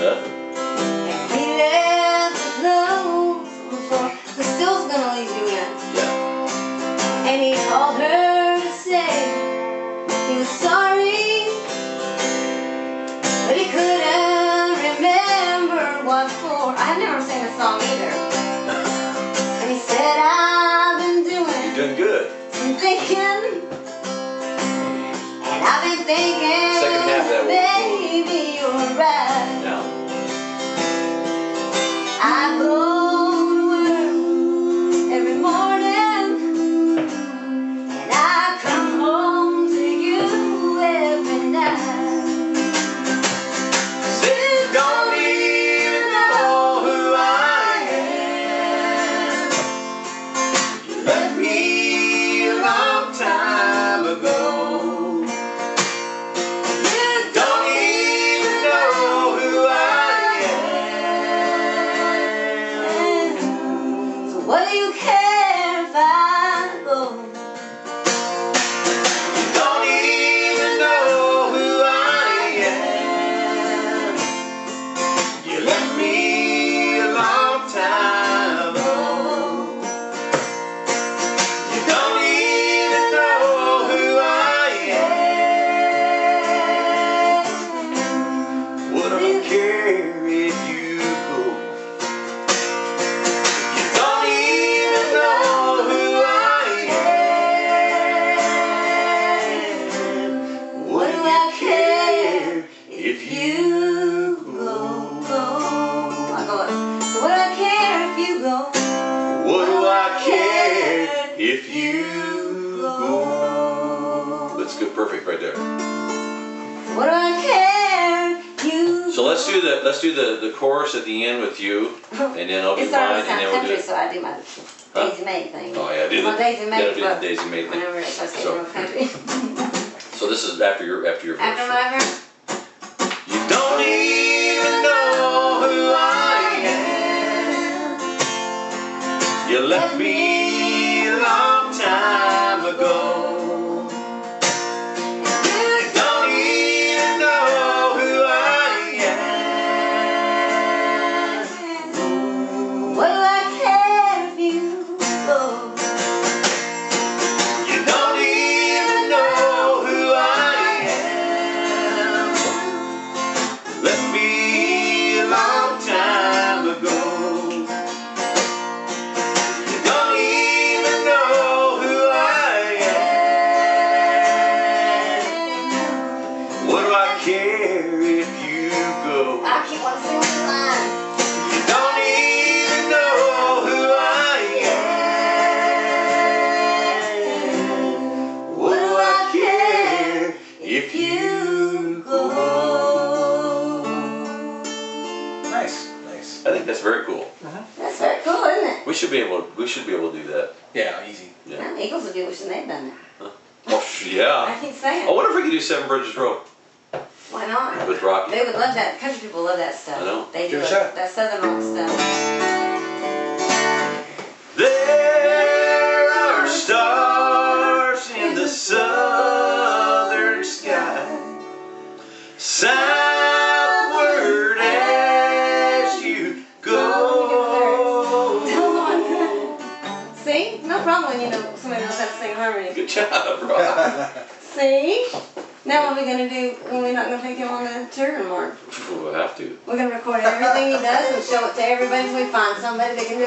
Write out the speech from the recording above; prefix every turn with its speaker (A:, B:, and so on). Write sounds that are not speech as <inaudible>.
A: And he left the clothes on the. Still's gonna leave you in.
B: Yeah.
A: And he called her to say he was sorry, but he couldn't remember what for. I've never sang a song either. <laughs> And he said, I've been
B: You're
A: doing
B: doing good.
A: some thinking, and I've been thinking,
B: Second That's good, perfect right there.
A: What do I care you?
B: So let's do the let's do the, the chorus at the end with you, and then I'll do
A: It's
B: mine, and then we'll do.
A: country, so I do my
B: Huh?
A: Daisy May thing.
B: Oh yeah, do the
A: Daisy May
B: gotta do the. Daisy May thing.
A: Whenever it's I say
B: So-
A: country.
B: So this is after your after your verse.
A: After my verse.
B: You don't even know who I am. You left me a long time ago. I think that's very cool. Uh-huh.
A: That's very cool, isn't it?
B: We should be able. To, We should be able to do that.
C: Yeah, easy.
B: Yeah.
A: Them Eagles would be wishing they'd done it.
B: Oh,
A: I
B: yeah.
A: keep saying.
B: I wonder if we could do Seven Bridges Road
A: Why not?
B: with Rocky.
A: They would love that. Country people love that stuff.
B: I know.
A: They do
C: Give it a
A: love
C: shot.
A: that southern rock stuff.
B: There are stars in the southern sky, southward as you go.
A: Come on. See? No problem when you know somebody knows how to sing harmony.
B: Good job, bro. <laughs>
A: See? Now what are we gonna do when we're not gonna take him on the tour anymore?
B: We'll have to.
A: We're gonna record <laughs> everything he does and show it to everybody so we find somebody that can do it.